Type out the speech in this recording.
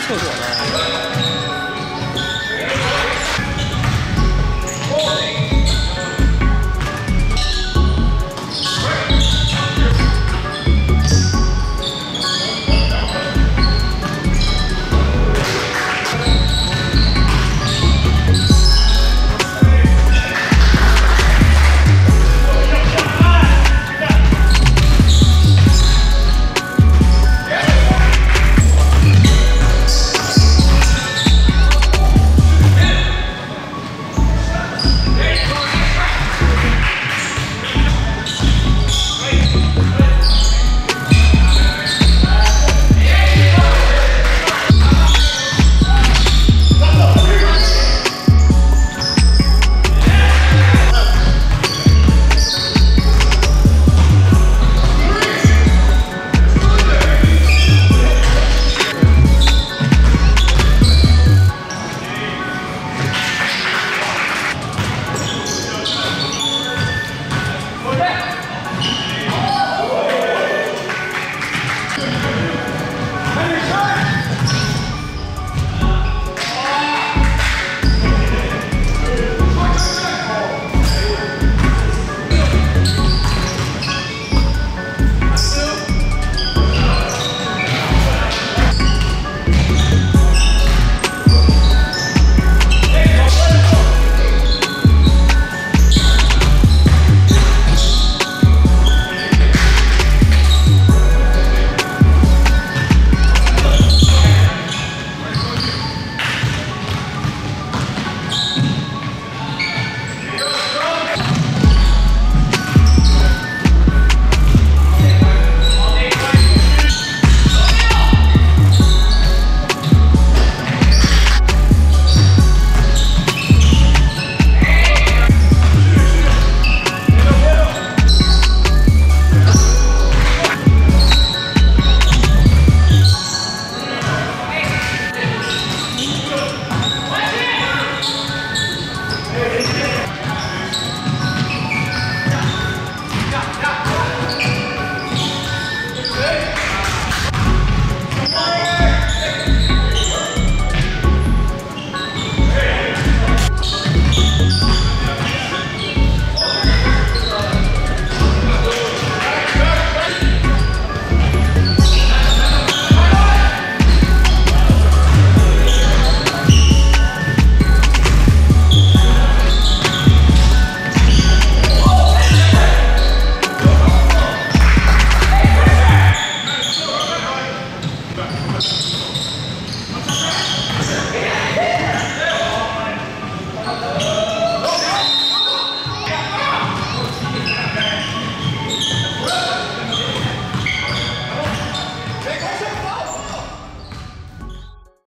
厕所了。